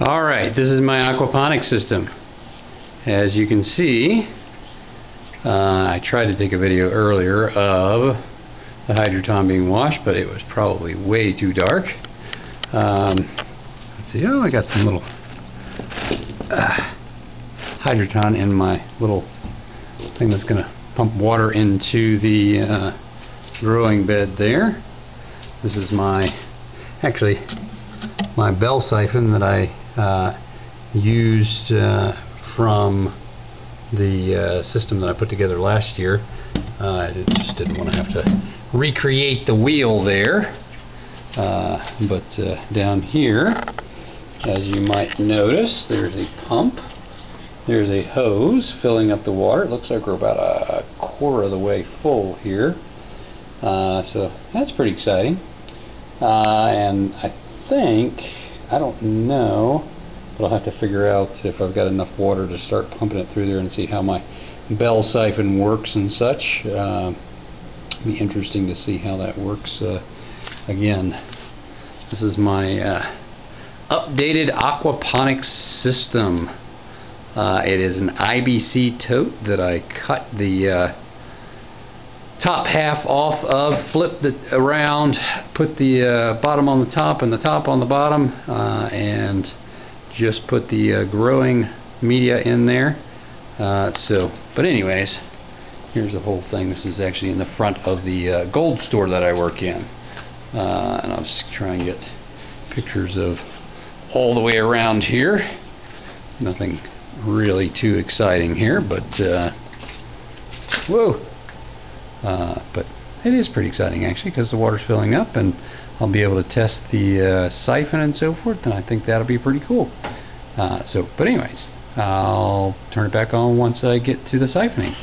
Alright, this is my aquaponics system. As you can see, uh, I tried to take a video earlier of the hydroton being washed, but it was probably way too dark. Um, let's see, oh, I got some little uh, hydroton in my little thing that's going to pump water into the uh, growing bed there. This is my, actually, my bell siphon that I used uh, from the uh, system that I put together last year. Uh, I just didn't want to have to recreate the wheel there. Uh, but uh, down here, as you might notice, there's a pump. There's a hose filling up the water. It looks like we're about a quarter of the way full here. Uh, so that's pretty exciting. Uh, and I think, I don't know, but I'll have to figure out if I've got enough water to start pumping it through there and see how my bell siphon works and such. Uh, be interesting to see how that works. Uh, again, this is my uh, updated aquaponics system. Uh, it is an IBC tote that I cut the uh, top half off of, flipped it around, put the uh, bottom on the top and the top on the bottom, uh, and just put the uh, growing media in there. Uh, so, but anyways, here's the whole thing. This is actually in the front of the uh, gold store that I work in. Uh, and I'll just try and get pictures of all the way around here. Nothing really too exciting here, but whoa. Uh, but it is pretty exciting actually because the water's filling up and I'll be able to test the uh, siphon and so forth and I think that'll be pretty cool. Uh, so, but anyways, I'll turn it back on once I get to the siphoning.